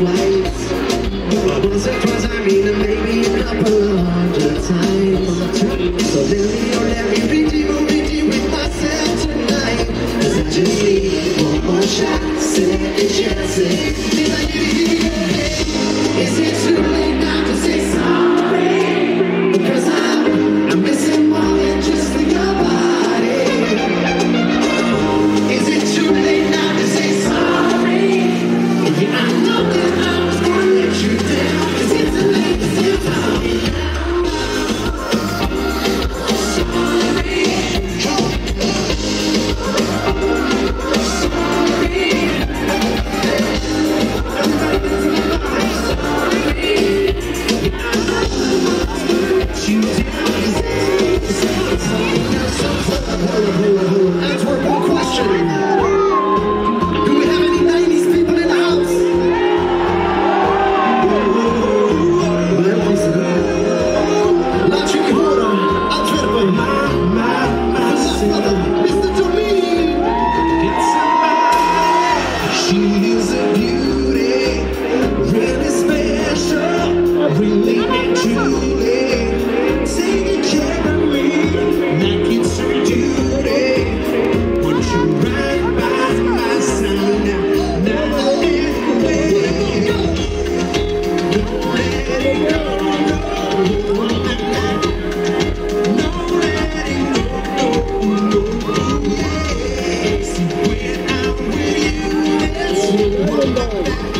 Why? Sure. alone.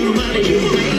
money, you.